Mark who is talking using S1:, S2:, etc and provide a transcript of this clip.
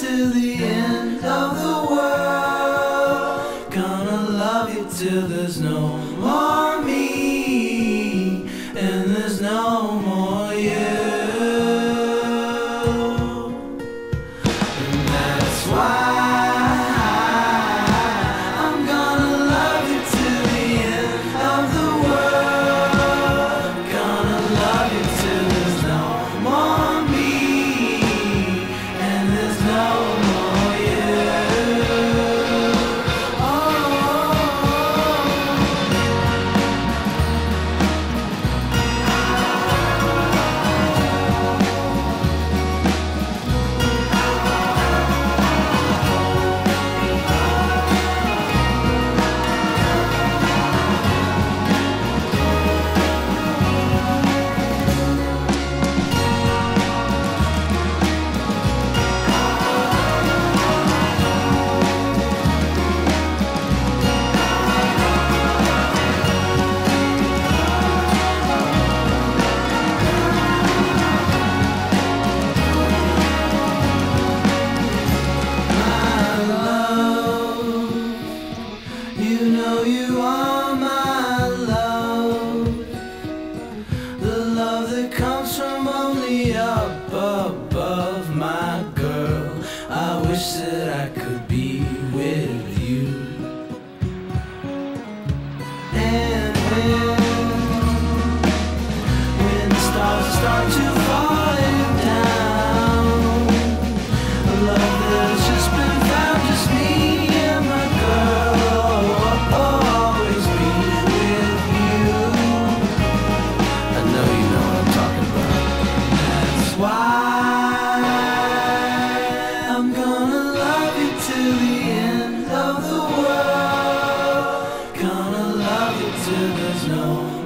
S1: to the end of the world. Gonna love you till there's no snow.